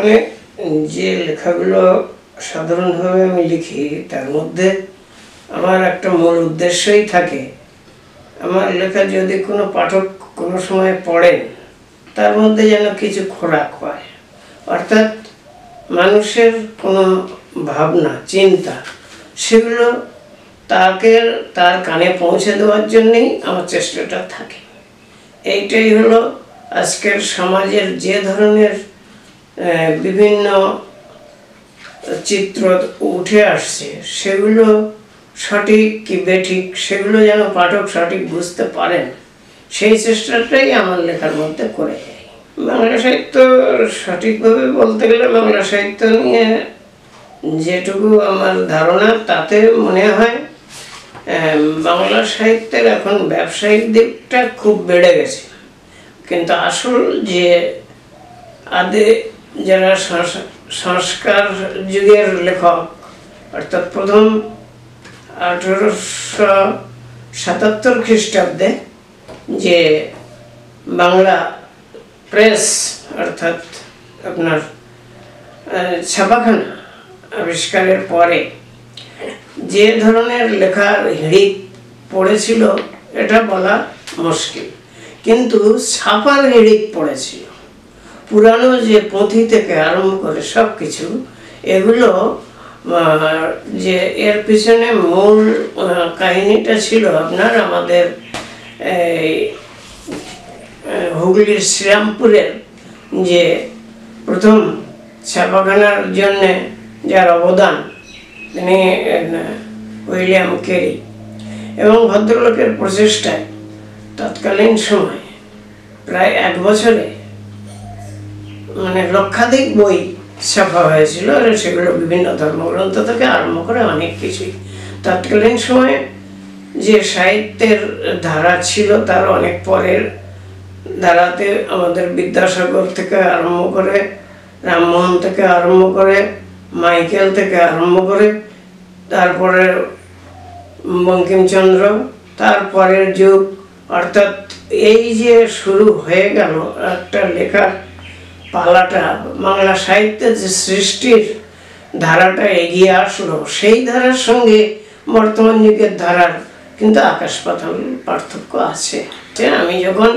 বর্তমানে যে লেখাগুলো সাধারণভাবে আমি লিখি, তার মধ্যে আমার একটা মূল উদ্দেশ্যই থাকে। আমার লেখা যদি কোনো পাঠক কোনো সময় পড়েন তার মধ্যে যেন কিছু খোরাক পায় অর্থাৎ মানুষের কোনো ভাবনা, চিন্তা, সেগুলো তাকে, তার কানে পৌঁছে দেওয়ার জন্যেই আমার চেষ্টাটা থাকে। এইটাই হলো আজকের সমাজের যে ধরনের বিভিন্ন চিত্র উঠে আসছে। সেগুলো সঠিক কি বেঠিক, সেগুলো যেন পাঠক সঠিক বুঝতে পারেন, সেই চেষ্টাটাই আমার লেখার মধ্যে করে বাংলা সাহিত্য সঠিকভাবে বলতে গেলে বাংলা সাহিত্য নিয়ে যেটুকু আমার ধারণা, তাতে মনে হয় বাংলা সাহিত্যের এখন ব্যবসায়িক দিকটা খুব বেড়ে গেছে। কিন্তু আসল যে আদে যারা সংস্কার যুগের লেখক, অর্থাৎ প্রথম আঠেরোশো সাতাত্তর খ্রিস্টাব্দে যে বাংলা প্রেস, অর্থাৎ আপনার ছাপাখানা আবিষ্কারের পরে যে ধরনের লেখার হিড়িক পড়েছিল, এটা বলা মুশকিল। কিন্তু ছাপার হিড়িক পড়েছিল। পুরানো যে পুঁথি থেকে আরম্ভ করে সব কিছু এগুলো যে এর পিছনে মূল কাহিনীটা ছিল আপনার আমাদের হুগলির শ্রীরামপুরের যে প্রথম ছাপাখানার জন্যে যার অবদান, তিনি উইলিয়াম কেরি এবং ভদ্রলোকের প্রচেষ্টায় তৎকালীন সময়ে প্রায় এক বছরে মানে লক্ষাধিক বই ছাপা হয়েছিল সেগুলো বিভিন্ন ধর্মগ্রন্থ থেকে আরম্ভ করে অনেক কিছুই। তৎকালীন সময়ে যে সাহিত্যের ধারা ছিল তার অনেক পরের ধারাতে আমাদের বিদ্যাসাগর থেকে আরম্ভ করে রামমোহন থেকে আরম্ভ করে, মাইকেল থেকে আরম্ভ করে, তারপরে বঙ্কিমচন্দ্র, তারপরের যুগ। অর্থাৎ এই যে শুরু হয়ে গেল একটা লেখার পালাটা, বাংলা সাহিত্যের যে সৃষ্টির ধারাটা এগিয়ে আসলো, সেই ধারার সঙ্গে বর্তমান যুগের ধারার কিন্তু আকাশ পাতাল পার্থক্য আছে। আমি যখন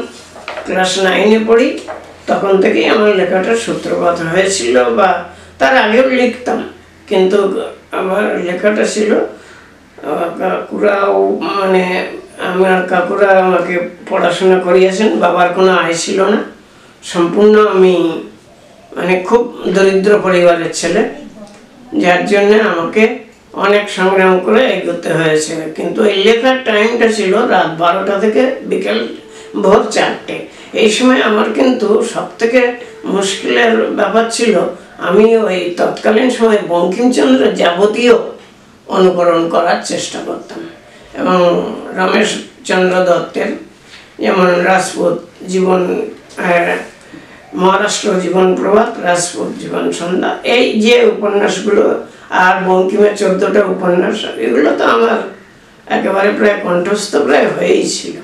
ক্লাস নাইনে পড়ি, তখন থেকেই আমার লেখাটা সূত্রপাত হয়েছিল বা তার আগেও লিখতাম, কিন্তু আমার লেখাটা ছিল কাকুরাও মানে আমার কাকুরা আমাকে পড়াশোনা করিয়েছেন, বাবার কোনো আয় ছিল না। সম্পূর্ণ আমি মানে খুব দরিদ্র পরিবারের ছেলে। যার জন্য আমাকে অনেক সংগ্রাম করে এগোতে হয়েছে কিন্তু এই লেখার টাইমটা ছিল রাত বারোটা থেকে বিকেল ভোর চারটে। এই সময় আমার কিন্তু সব থেকে মুশকিলের ব্যাপার ছিল আমি ওই তৎকালীন সময় বঙ্কিমচন্দ্রের যাবতীয় অনুকরণ করার চেষ্টা করতাম। এবং রমেশচন্দ্র দত্তের যেমন রাজপুত জীবন মহারাষ্ট্র জীবন প্রভাত, রাজপুত জীবন সন্ধ্যা। এই যে উপন্যাসগুলো, আর বঙ্কিমের চোদ্দটা উপন্যাস, এগুলো তো আমার একেবারে প্রায় কণ্ঠস্থ, প্রায় হয়েই ছিল।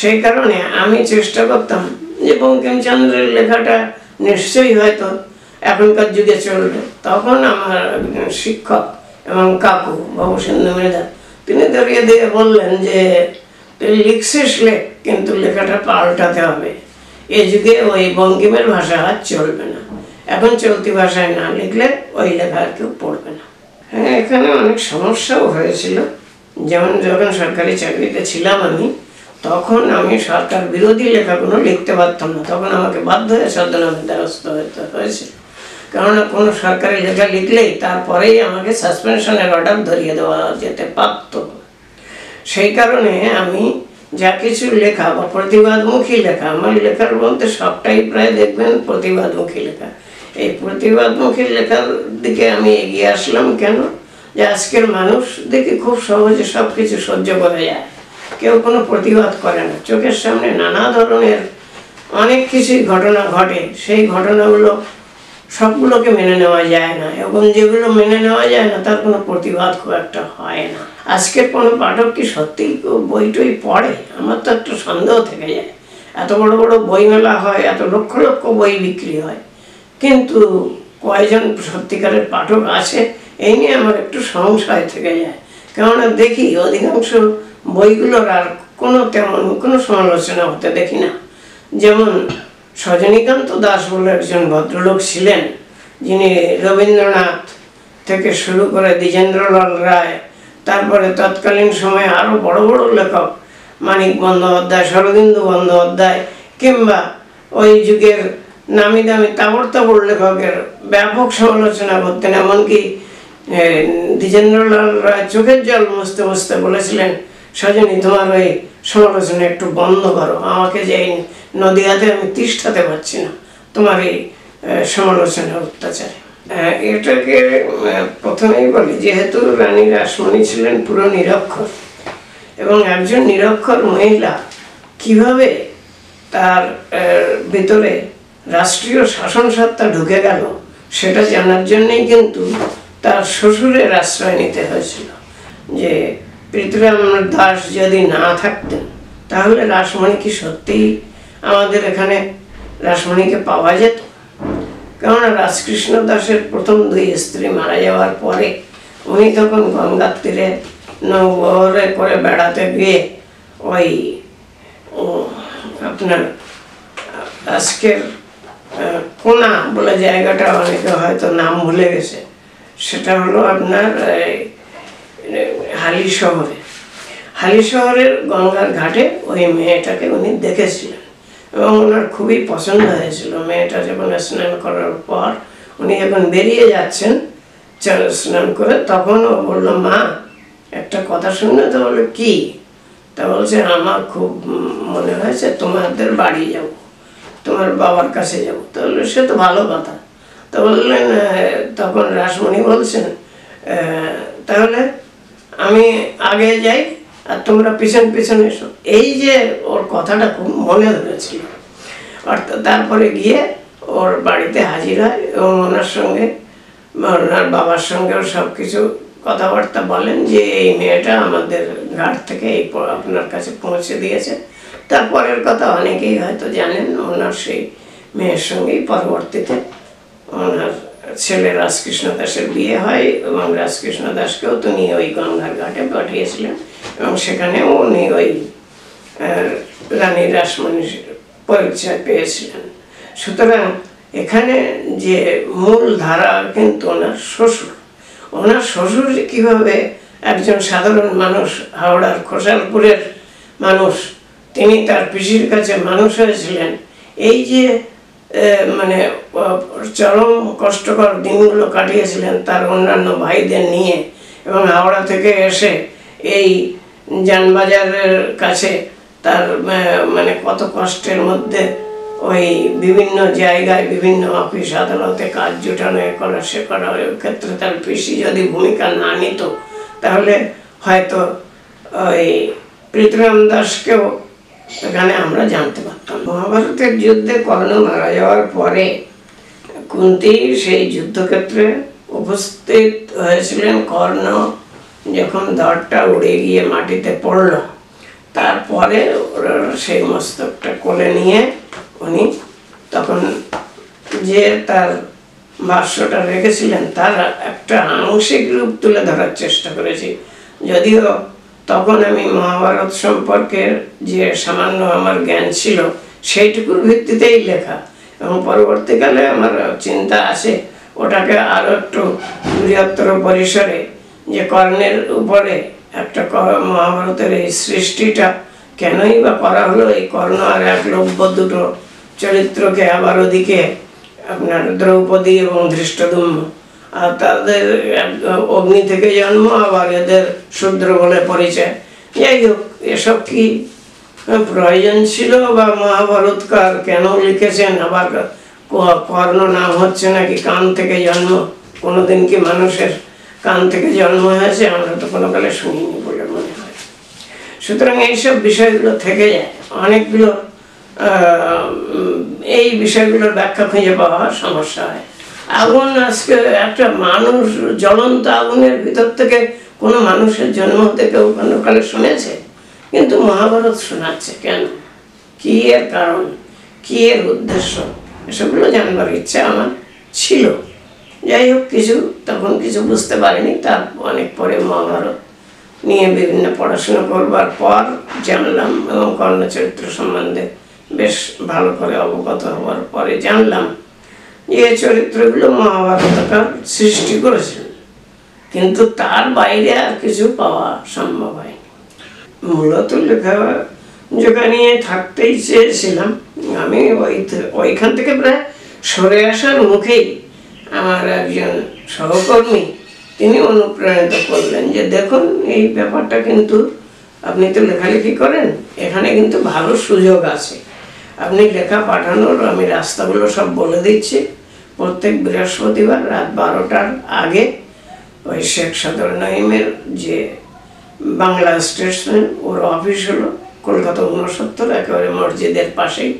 সেই কারণে আমি চেষ্টা করতাম যে বঙ্কিমচন্দ্রের লেখাটা নিশ্চয়ই হয়তো এখনকার যুগে চলবে। তখন আমার শিক্ষক এবং কাকু বাবুসেন্দু মৃধা, তিনি ধরিয়ে দিয়ে বললেন যে, তুই লিখছিস লেখ, কিন্তু লেখাটা পাল্টাতে হবে। এ যুগে ওই বঙ্কিমের ভাষা আর চলবে না। এখন চলতি ভাষায় না লিখলে ওই লেখা আর কেউ পড়বে না। হ্যাঁ এখানে অনেক সমস্যাও হয়েছিল। যেমন যখন সরকারি চাকরিতে ছিলাম আমি, তখন আমি সরকার বিরোধী লেখাগুলো লিখতে পারতাম না। তখন আমাকে বাধ্য হয়ে ছদ্মনামের দ্বারস্থ হতে হয়েছিল। কেননা কোনো সরকারি লেখা লিখলেই তারপরেই আমাকে সাসপেনশনের অর্ডার ধরিয়ে দেওয়া যেতে পারত। সেই কারণে আমি যা কিছু লেখা বা প্রতিবাদমুখী লেখা, আমার লেখার মধ্যে সবটাই প্রায় দেখবেন প্রতিবাদমুখী লেখা। এই প্রতিবাদমুখী লেখার দিকে আমি এগিয়ে আসলাম কেন? যে আজকের মানুষ দেখি খুব সহজে সব কিছু সহ্য করে যায়। কেউ কোনো প্রতিবাদ করে না। চোখের সামনে নানা ধরনের অনেক কিছুই ঘটনা ঘটে। সেই ঘটনাগুলো সবগুলোকে মেনে নেওয়া যায় না। এবং যেগুলো মেনে নেওয়া যায় না, তার কোনো প্রতিবাদ খুব একটা হয় না। আজকের কোনো পাঠক কি সত্যিই বই টই পড়ে? আমার তো একটা সন্দেহ থেকে যায়। এত বড় বড় বই মেলা হয়, এত লক্ষ লক্ষ বই বিক্রি হয়। কিন্তু কয়জন সত্যিকারের পাঠক আছে এই নিয়ে আমার একটু সংশয় থেকে যায়। কেননা দেখি অধিকাংশ বইগুলোর আর কোনো তেমন কোনো সমালোচনা হতে দেখি না। যেমন সজনীকান্ত দাস বলে একজন ভদ্রলোক ছিলেন, যিনি রবীন্দ্রনাথ থেকে শুরু করে দ্বিজেন্দ্রলাল রায়, তারপরে তৎকালীন সময়ে আরও বড় বড় লেখক মানিক বন্দ্যোপাধ্যায়, শরদিন্দু বন্দ্যোপাধ্যায়, কিংবা ওই যুগের নামি দামি তাবড় তাবড় লেখকের ব্যাপক সমালোচনা করতেন, এমনকি দ্বিজেন্দ্রলাল রায় চোখের জল মুছতে মুছতে বলেছিলেন সজনী তোমার ওই সমালোচনা একটু বন্ধ করো। আমাকে যে নদীয়াতে আমি তিষ্ঠাতে পারছি না। তোমার এই সমালোচনা অত্যাচারে। এটাকে প্রথমেই বলি, যেহেতু রানী রাসমণি ছিলেন পুরো নিরক্ষর, এবং একজন নিরক্ষর মহিলা কীভাবে তার ভিতরে রাষ্ট্রীয় শাসন সত্তা ঢুকে গেল, সেটা জানার জন্যই কিন্তু তার শ্বশুরের আশ্রয় নিতে হয়েছিল। যে পৃথ্বীরাম দাস যদি না থাকতেন তাহলে রাসমণি কি সত্যিই আমাদের এখানে রাসমণিকে পাওয়া যেত? কেননা রাজকৃষ্ণ দাসের প্রথম দুই স্ত্রী মারা যাওয়ার পরে উনি তখন গঙ্গার তীরে নৌবহরে করে বেড়াতে গিয়ে ওই আপনার আজকের কোনা বলে জায়গাটা অনেকে হয়তো নাম ভুলে গেছে। সেটা হলো আপনার এই, হালি শহরে। হালি শহরের গঙ্গার ঘাটে ওই মেয়েটাকে উনি দেখেছিলেন। এবং ওনার খুবই পছন্দ হয়েছিল। মেয়েটা যখন স্নান করার পর উনি যখন বেরিয়ে যাচ্ছেন স্নান করে তখন ও বলল, মা, একটা কথা শুনলে তো বলল কি? তা বলছে, আমার খুব মনে হয়েছে, তোমাদের বাড়ি যাব। তোমার বাবার কাছে যাব। তাহলে সে তো ভালো কথা। তো বললেন তখন রাসমণি বলছেন তাহলে আগে যাই আর তোমরা পিছন পিছন এসো। এই যে ওর কথাটা খুব মনে ধরেছিল। অর্থাৎ তারপরে গিয়ে ওর বাড়িতে হাজির হয় এবং ওনার সঙ্গে ওনার বাবার সঙ্গেও সব কিছু কথাবার্তা বলেন যে, এই মেয়েটা আমাদের ঘাট থেকে এই আপনার কাছে পৌঁছে দিয়েছে। তারপরের কথা অনেকেই হয়তো জানেন, ওনার সেই মেয়ের সঙ্গেই পরবর্তীতে ওনার ছেলে রাজকৃষ্ণ দাসের বিয়ে হয়, এবং রাজকৃষ্ণ দাসকেও তিনি ওই গঙ্গার ঘাটে পাঠিয়েছিলেন, এবং সেখানেও উনি ওই রানী রাসমণির পরিচয় পেয়েছিলেন। সুতরাং এখানে যে মূল ধারা কিন্তু ওনার শ্বশুর। ওনার শ্বশুর কীভাবে একজন সাধারণ মানুষ, হাওড়ার খোসালপুরের মানুষ, তিনি তার পিসির কাছে মানুষ হয়েছিলেন, এই যে মানে চরম কষ্টকর দিনগুলো কাটিয়েছিলেন তার অন্যান্য ভাইদের নিয়ে এবং হাওড়া থেকে এসে এই যানবাজারের কাছে তার মানে কত কষ্টের মধ্যে ওই বিভিন্ন জায়গায় বিভিন্ন অফিস আদালতে কাজ জোটানো, এ করা, সে করা, ওই ক্ষেত্রে তার পিসি যদি ভূমিকা না নিত, তাহলে হয়তো ওই পৃথ্বীরাম দাসকেও এখানে আমরা জানতে পারতাম। মহাভারতের যুদ্ধে কর্ণ মারা যাওয়ার পরে কুন্তি সেই যুদ্ধক্ষেত্রে উপস্থিত হয়েছিলেন। কর্ণ যখন দরটা উড়ে গিয়ে মাটিতে পড়ল, তারপরে সেই মস্তকটা কোলে নিয়ে উনি তখন যে তার ভাষ্যটা রেখেছিলেন, তার একটা আংশিক রূপ তুলে ধরার চেষ্টা করেছি। যদিও তখন আমি মহাভারত সম্পর্কে যে সামান্য আমার জ্ঞান ছিল, সেইটুকুর ভিত্তিতেই লেখা। এবং পরবর্তীকালে আমার চিন্তা আছে ওটাকে আরও একটু বৃহত্তর পরিসরে, যে কর্ণের উপরে একটা মহাভারতের এই সৃষ্টিটা কেনই বা করা হলো, এই কর্ণ আর এক লভ্য দুটো চরিত্রকে আবার ওদিকে আপনার দ্রৌপদী এবং ধৃষ্টদুম্ন। তাদের অগ্নি থেকে জন্ম, আবার এদের শূদ্র বলে পরিচয়। যাই হোক, এসব কি প্রয়োজন ছিল বা মহাভারতকার কেন লিখেছেন? আবার কর্ণ নাম হচ্ছে নাকি কান থেকে জন্ম? কোনোদিন কি মানুষের কান থেকে জন্ম হয়েছে? আমরা তো কোনো কালে শুনিনি বলে মনে হয়। সুতরাং এইসব বিষয়গুলো থেকে যায়। অনেকগুলো এই বিষয়গুলোর ব্যাখ্যা খুঁজে পাওয়া সমস্যা হয়। আগুন আজকে একটা মানুষ, জ্বলন্ত আগুনের ভিতর থেকে কোনো মানুষের জন্ম হতে কেউ কোনো কালে শুনেছে? কিন্তু মহাভারত শোনাচ্ছে কেন? কি এর কারণ? কি এর উদ্দেশ্য? এসবগুলো জানবার ইচ্ছা আমার ছিল। যাই হোক, কিছু তখন কিছু বুঝতে পারিনি, তার অনেক পরে মহাভারত নিয়ে বিভিন্ন পড়াশোনা করবার পর জানলাম এবং কর্ণচরিত্র সম্বন্ধে বেশ ভালো করে অবগত হওয়ার পরে জানলাম এই চরিত্রগুলো মহাভারতকার সৃষ্টি করেছেন কিন্তু তার বাইরে আর কিছু পাওয়া সম্ভব হয়নি। মূলত লেখা যোগা নিয়ে থাকতেই চেয়েছিলাম। আমি ওই ওইখান থেকে প্রায় সরে আসার মুখেই আমার একজন সহকর্মী তিনি অনুপ্রাণিত করলেন যে, দেখুন, এই ব্যাপারটা কিন্তু আপনি তো লেখালেখি করেন, এখানে কিন্তু ভালো সুযোগ আছে। আপনি লেখা পাঠানোর, আমি রাস্তাগুলো সব বলে দিচ্ছি। প্রত্যেক বৃহস্পতিবার রাত বারোটার আগে ওই শেখ সদর নাইমের যে বাংলা স্টেটসম্যান ওর অফিস হলো কলকাতা ঊনসত্তর, একেবারে মসজিদের পাশেই।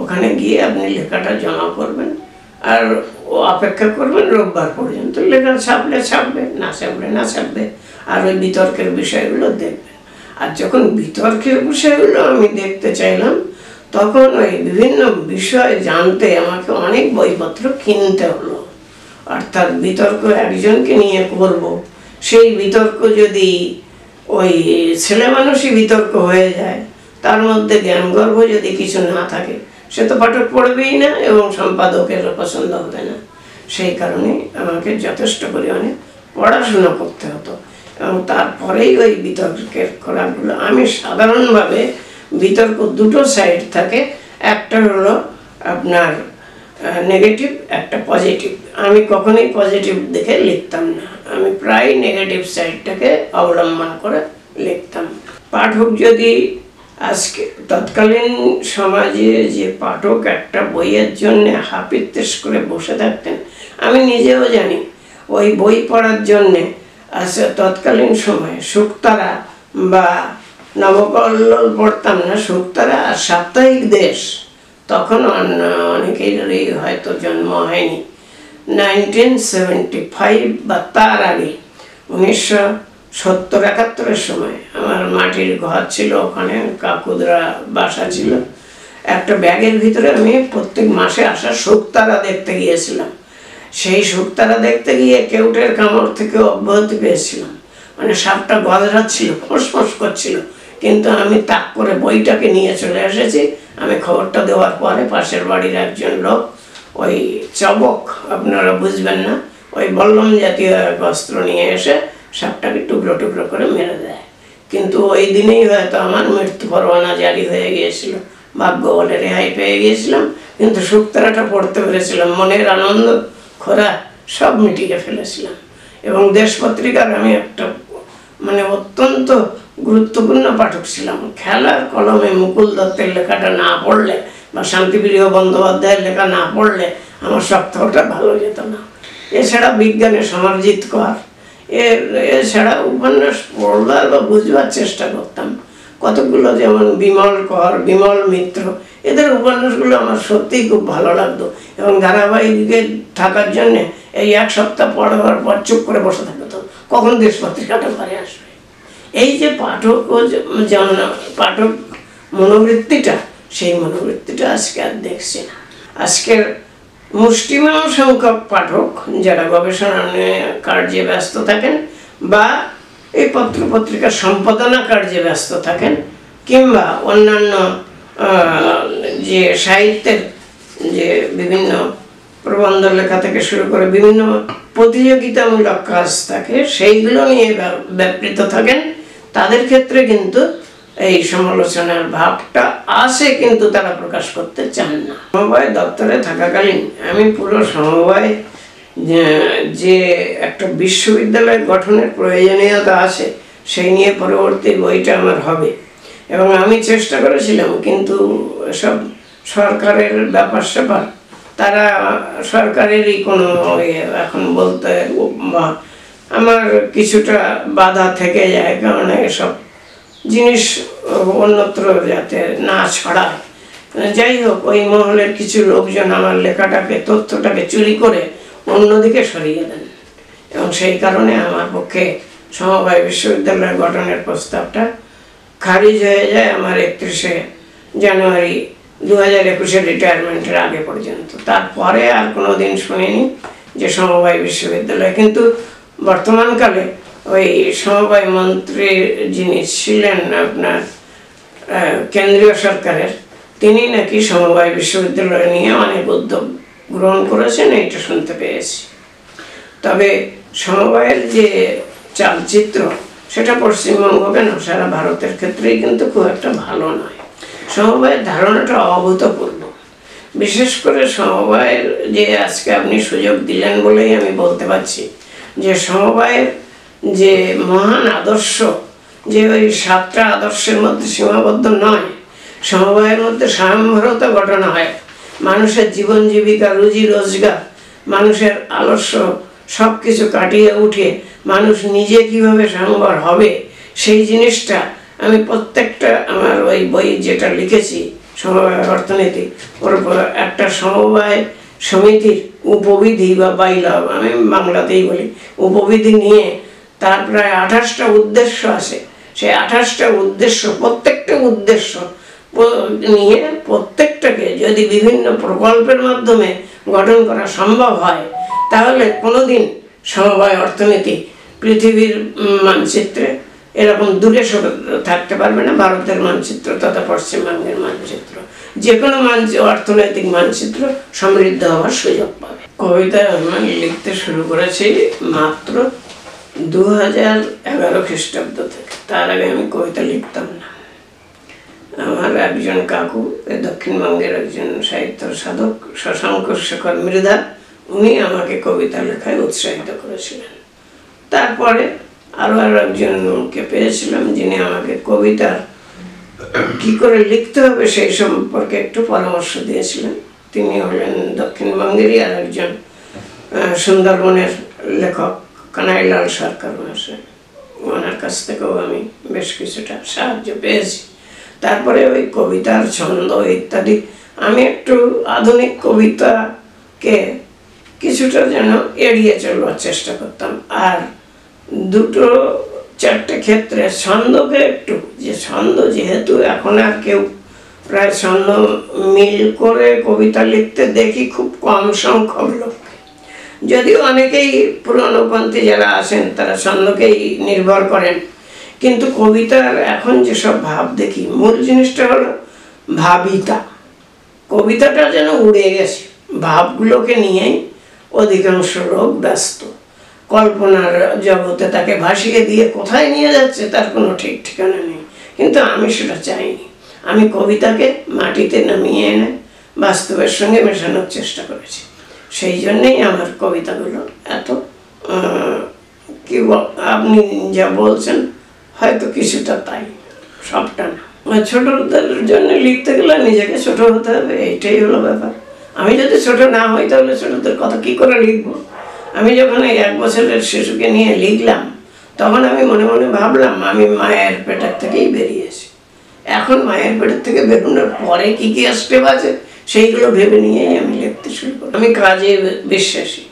ওখানে গিয়ে আপনি লেখাটা জমা করবেন আর ও অপেক্ষা করবেন রোববার পর্যন্ত। লেখা ছাপলে ছাপবে, না ছাপলে না ছাপবে, আর ওই বিতর্কের বিষয়গুলো দেখবেন। আর যখন বিতর্কের বিষয়গুলো আমি দেখতে চাইলাম তখন ওই বিভিন্ন বিষয় জানতে আমাকে অনেক বইপত্র কিনতে হলো। অর্থাৎ বিতর্ক একজনকে নিয়ে করব। সেই বিতর্ক যদি ওই ছেলে মানুষই বিতর্ক হয়ে যায়, তার মধ্যে জ্ঞানগর্ভ যদি কিছু না থাকে, সে তো পাঠক পড়বেই না এবং সম্পাদকের পছন্দ হবে না। সেই কারণে আমাকে যথেষ্ট পরিমাণে পড়াশোনা করতে হতো। এবং তারপরেই ওই বিতর্কের খোরাকগুলো আমি সাধারণভাবে বিতর্ক দুটো সাইড থাকে। একটা হলো আপনার নেগেটিভ একটা পজিটিভ আমি কখনোই পজিটিভ দেখে লিখতাম না। আমি প্রায় নেগেটিভ সাইডটাকে অবলম্বন করে লিখতাম। পাঠক যদি আজকে, তৎকালীন সমাজে যে পাঠক একটা বইয়ের জন্য হাপিত্তেশ করে বসে থাকতেন, আমি নিজেও জানি ওই বই পড়ার জন্যে আচ্ছা তৎকালীন সময়ে শুক্তারা বা নবকল্লোল পড়তাম না, শুক্তারা আর সাপ্তাহিক দেশ। তখন অনেকেরই হয়তো জন্ম হয়নি। নাইনটিন সেভেন্টি ফাইভ বা তার আগে, উনিশশো সত্তর একাত্তরের সময় আমার মাটির ঘর ছিল, ওখানে কাকুদরা বাসা ছিল। একটা ব্যাগের ভিতরে আমি প্রত্যেক মাসে আসা শুকতারা দেখতে গিয়েছিলাম। সেই শুকতারা দেখতে গিয়ে কেউটের কামড় থেকে অব্যাহতি পেয়েছিলাম। মানে সাপটা গজরাচ্ছিল ফোঁস করছিল। কিন্তু আমি তাক করে বইটাকে নিয়ে চলে এসেছি। আমি খবরটা দেওয়ার পরে পাশের বাড়ির একজন লোক, ওই চবক, আপনারা বুঝবেন না, ওই বল্লম জাতীয় এক অস্ত্র নিয়ে এসে সাপটাকে টুকরো টুকরো করে মেরে দেয়। কিন্তু ওই দিনেই হয়তো আমার মৃত্যু পরোয়ানা জারি হয়ে গিয়েছিল। ভাগ্য বলে রেহাই পেয়ে গিয়েছিলাম, কিন্তু শুক্তারাটা পড়তে পেরেছিলাম, মনের আনন্দ, খোরা, সব মিটিয়ে ফেলেছিলাম। এবং দেশ পত্রিকার আমি একটা মানে অত্যন্ত গুরুত্বপূর্ণ পাঠক ছিলাম। খেলার কলমে মুকুল দত্তের লেখাটা না পড়লে বা শান্তিপ্রিয় বন্দ্যোপাধ্যায়ের লেখা না পড়লে আমার সপ্তাহটা ভালো যেত না। এছাড়া বিজ্ঞানে সমরজিৎ কর। এছাড়া উপন্যাস পড়বার বা বুঝবার চেষ্টা করতাম। কতগুলো যেমন বিমল কর, বিমল মিত্র, এদের উপন্যাসগুলো আমার সত্যিই খুব ভালো লাগতো এবং ধারাবাহিকে থাকার জন্যে এই এক সপ্তাহ পড়াবার পর চুপ করে বসে থাকতো কখন দেশ পত্রিকাটা ঘরে আসবে? এই যে পাঠক যেমন পাঠক মনোবৃত্তিটা, সেই মনোবৃত্তিটা আজকে আর দেখছি না। আজকের মুষ্টিমেয় সংখ্যক পাঠক যারা গবেষণা কার্যে ব্যস্ত থাকেন বা এই পত্র পত্রিকা সম্পাদনা কার্যে ব্যস্ত থাকেন কিংবা অন্যান্য যে সাহিত্যের যে বিভিন্ন প্রবন্ধ লেখা থেকে শুরু করে বিভিন্ন প্রতিযোগিতামূলক কাজ থাকে, সেইগুলো নিয়ে ব্যাপৃত থাকেন। তাদের ক্ষেত্রে কিন্তু এই সমালোচনার ভাবটা আসে, কিন্তু তারা প্রকাশ করতে চান না। সমবায় দপ্তরে থাকাকালীন আমি পুরো সমবায়, যে- একটা বিশ্ববিদ্যালয় গঠনের প্রয়োজনীয়তা আছে সেই নিয়ে পরবর্তী বইটা আমার হবে। এবং আমি চেষ্টা করেছিলাম, কিন্তু সব সরকারের ব্যাপার স্যাপার, তারা সরকারেরই কোনো ইয়ে এখন বলতে বা আমার কিছুটা বাধা থেকে যায়, কারণ এসব জিনিস অন্যত্র যাতে না ছড়ায়। যাই হোক, ওই মহলের কিছু লোকজন আমার লেখাটাকে, তথ্যটাকে চুরি করে অন্যদিকে সরিয়ে দেন। এবং সেই কারণে আমার পক্ষে সমবায় বিশ্ববিদ্যালয় গঠনের প্রস্তাবটা খারিজ হয়ে যায় আমার একত্রিশে জানুয়ারি দু হাজার একুশের রিটায়ারমেন্টের আগে পর্যন্ত। তারপরে আর কোনো দিন শুনিনি যে সমবায় বিশ্ববিদ্যালয়। কিন্তু বর্তমানকালে ওই সমবায় মন্ত্রী যিনি ছিলেন আপনার কেন্দ্রীয় সরকারের, তিনি নাকি সমবায় বিশ্ববিদ্যালয় নিয়ে অনেক উদ্যোগ গ্রহণ করেছেন এটা শুনতে পেয়েছি। তবে সমবায়ের যে চালচিত্র, সেটা পশ্চিমবঙ্গ কেন সারা ভারতের ক্ষেত্রেই কিন্তু খুব একটা ভালো নয়। সমবায়ের ধারণাটা অভূতপূর্ব। বিশেষ করে সমবায়ের যে আজকে আপনি সুযোগ দিলেন বলেই আমি বলতে পারছি যে সমবায়ের যে মহান আদর্শ, যে ওই সাতটা আদর্শের মধ্যে সীমাবদ্ধ নয়, সমবায়ের মধ্যে স্বয়ংভরতা ঘটনা হয়। মানুষের জীবন জীবিকা, রুজি রোজগার, মানুষের আলস্য সব কিছু কাটিয়ে উঠে মানুষ নিজে কীভাবে স্বয়ংবর হবে, সেই জিনিসটা আমি প্রত্যেকটা আমার ওই বই যেটা লিখেছি, সমবায় অর্থনীতি, ওর একটা সমবায় সমিতির উপবিধি বা বাইলা আমি বাংলাতেই বলি, উপবিধি নিয়ে তার প্রায় আঠাশটা উদ্দেশ্য আছে। সেই আঠাশটা উদ্দেশ্য, প্রত্যেকটা উদ্দেশ্য নিয়ে প্রত্যেকটাকে যদি বিভিন্ন প্রকল্পের মাধ্যমে গঠন করা সম্ভব হয়, তাহলে কোনোদিন সমবায় অর্থনীতি পৃথিবীর মানচিত্রে এরকম দূরে থাকতে পারবে না, ভারতের মানচিত্র তথা পশ্চিমবঙ্গের মানচিত্র। যে কোনো মানচি অর্থনৈতিক মানচিত্র সমৃদ্ধ হওয়ার সুযোগ পাবে। কবিতা আমি লিখতে শুরু করেছি মাত্র দু হাজার এগারো খ্রিস্টাব্দ থেকে। তার আগে আমি কবিতা লিখতাম না। আমার একজন কাকু দক্ষিণবঙ্গের একজন সাহিত্য সাধক, শশাঙ্ক শেখর মৃধা, উনি আমাকে কবিতা লেখায় উৎসাহিত করেছিলেন। তারপরে আরও আর একজনকে পেয়েছিলাম যিনি আমাকে কবিতার কি করে লিখতে হবে সেই সম্পর্কে একটু পরামর্শ দিয়েছিলেন। তিনি হলেন দক্ষিণবঙ্গেরই আর একজন সুন্দরবনের লেখক, কানাইলাল সরকার মহাশয়। ওনার কাছ থেকেও আমি বেশ কিছুটা সাহায্য পেয়েছি। তারপরে ওই কবিতার ছন্দ ইত্যাদি, আমি একটু আধুনিক কবিতাকে কিছুটা যেন এড়িয়ে চলবার চেষ্টা করতাম। আর দুটো চারটে ক্ষেত্রে ছন্দকে একটু, যে ছন্দ যেহেতু এখন আর কেউ প্রায় ছন্দ মিল করে কবিতা লিখতে দেখি খুব কম সংখ্যক লোক। যদিও অনেকেই পুরনোপন্থী যারা আছেন তারা ছন্দকেই নির্ভর করেন। কিন্তু কবিতার এখন যেসব ভাব দেখি, মূল জিনিসটা হলো ভাবিতা। কবিতাটা যেন উড়ে গেছে, ভাবগুলোকে নিয়েই অধিকাংশ লোক ব্যস্ত। কল্পনার জগতে তাকে ভাসিয়ে দিয়ে কোথায় নিয়ে যাচ্ছে, তার কোনো ঠিক ঠিকানা নেই। কিন্তু আমি সেটা চাইনি। আমি কবিতাকে মাটিতে নামিয়ে এনে বাস্তবের সঙ্গে মেশানোর চেষ্টা করেছি। সেই জন্যেই আমার কবিতাগুলো এত কি আপনি যা বলছেন, হয়তো কিছুটা তাই, সবটা না। ছোটদের জন্য লিখতে গেলে নিজেকে ছোট হতে হবে, এইটাই হলো ব্যাপার। আমি যদি ছোট না হই, তাহলে ছোটদের কথা কি করে লিখব? আমি যখন এই এক বছরের শিশুকে নিয়ে লিখলাম, তখন আমি মনে মনে ভাবলাম, আমি মায়ের পেটের থেকেই বেরিয়েছি এখন মায়ের পেটের থেকে বেরোনোর পরে কি কি স্টেপ আছে, সেইগুলো ভেবে নিয়েই আমি লিখতে শুরু করি। আমি কাজে বিশ্বাসী।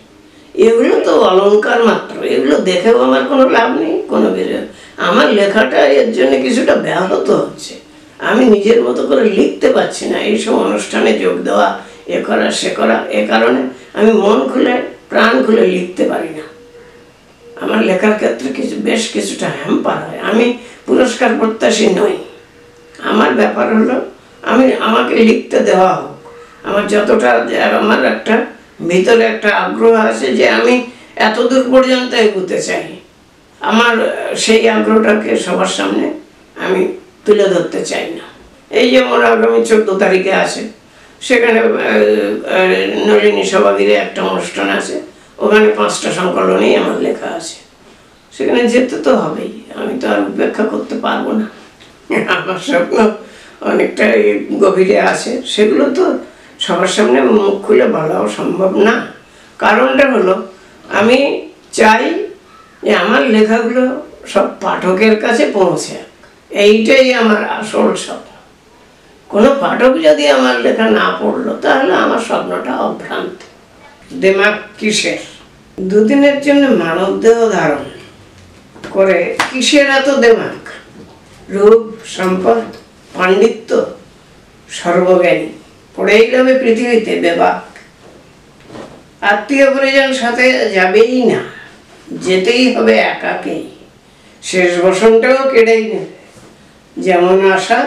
এগুলো তো অলংকার মাত্র, এগুলো দেখেও আমার কোনো লাভ নেই, কোনো বিরোধ আমার লেখাটা এর জন্য কিছুটা ব্যাহত হচ্ছে। আমি নিজের মতো করে লিখতে পারছি না, এইসব অনুষ্ঠানে যোগ দেওয়া, এ করা, সে করা, এ কারণে আমি মন খুলে প্রাণ খুলে লিখতে পারি না। আমার লেখার ক্ষেত্রে কিছু বেশ কিছুটা হ্যাম্পার হয়। আমি পুরস্কার প্রত্যাশী নই। আমার ব্যাপার হলো, আমি আমাকে লিখতে দেওয়া হোক। আমার যতটা, আমার একটা ভিতরে একটা আগ্রহ আছে যে আমি এত দূর পর্যন্ত এগোতে চাই। আমার সেই আগ্রহটাকে সবার সামনে আমি তুলে ধরতে চাই না। এই যেমন আগামী চোদ্দ তারিখে আছে সেখানে নলিনী সভাগীরে একটা অনুষ্ঠান আছে। ওখানে পাঁচটা সংকলনেই আমার লেখা আছে। সেখানে যেতে তো হবেই। আমি তো আর উপেক্ষা করতে পারব না। আমার স্বপ্ন অনেকটা গভীরে আছে। সেগুলো তো সবার সামনে মুখ খুলে বলাও সম্ভব না। কারণটা হলো, আমি চাই যে আমার লেখাগুলো সব পাঠকের কাছে পৌঁছে। এইটাই আমার আসল স্বপ্ন। কোনো পাঠক যদি আমার লেখা না পড়ল, তাহলে আমার স্বপ্নটা অভ্রান্ত। দেমাগ কিসের? দুদিনের জন্য মানব দেহ ধারণ করে কিসের এত দেমাগ? রূপ, সম্পদ, পাণ্ডিত্য, সর্বজ্ঞানী। পড়েই যাবে পৃথিবীতে বেবাক। আত্মীয় পরিজন সাথে যাবেই না, যেতেই হবে একাকেই। শেষ বসনটাও কেড়েই নেবে। যেমন আসা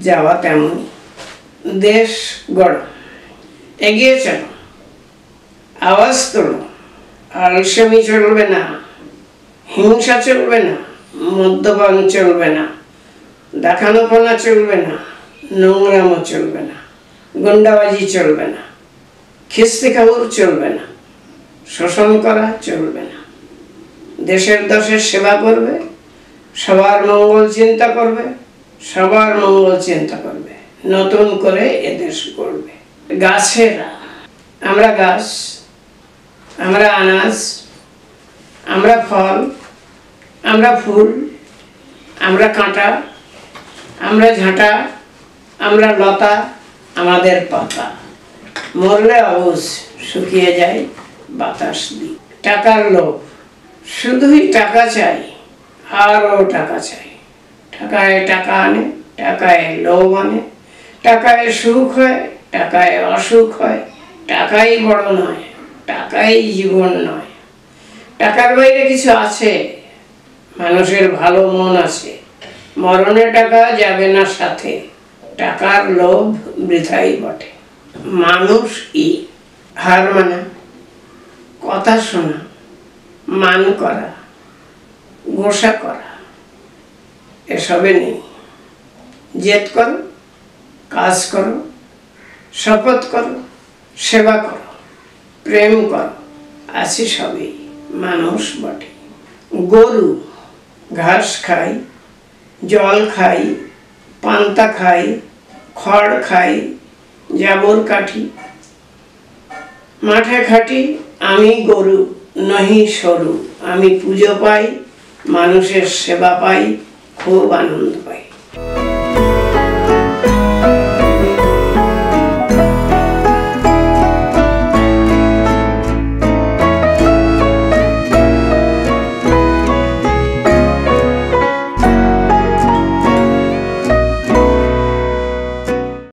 যাওয়া তেমনই দেশ গড়। এগিয়ে চলো। আওয়াজ তোলো। আলসেমি চলবে না। হিংসা চলবে না। মদ্যপান চলবে না। দেখানোপনা চলবে না। নোংরামো চলবে না। গুন্ডাবাজি চলবে না। খিস্তি খাবুর চলবে না। শোষণ করা চলবে না। দেশের দশের সেবা করবে। সবার মঙ্গল চিন্তা করবে। সবার মঙ্গল চিন্তা করবে। নতুন করে এদেশ করবে গাছেরা, আমরা গাছ, আমরা আনাজ, আমরা ফল, আমরা ফুল, আমরা কাঁটা, আমরা ঝাঁটা, আমরা লতা, আমাদের পাতা। মরলে অবুজ, শুকিয়ে যায় বাতাস দি টাকার লোভ, শুধুই টাকা চাই, আরও টাকা চাই। টাকায় টাকা আনে, টাকায় লোভ আনে, টাকায় সুখ হয়, টাকায় অসুখ হয়, টাকাই বড় নয়, টাকাই জীবন নয়। টাকার বাইরে কিছু আছে, মানুষের ভালো মন আছে, মরণে টাকা যাবে না সাথে, টাকার লোভ বৃথাই বটে। মানুষ ই, হার মানা, কথা শোনা, মান করা, গোসা করা এসবে নেই। জেদ করো, কাজ করো, শপথ করো, সেবা করো, প্রেম করো আছে সবই, মানুষ বটে। গরু, ঘাস খাই, জল খাই, পান্তা খাই, খড় খাই জাবর কাঠি। মাঠে খাটি আমি গরু, নহি সরু। আমি পুজো পাই, মানুষের সেবা পাই খুব আনন্দ পাই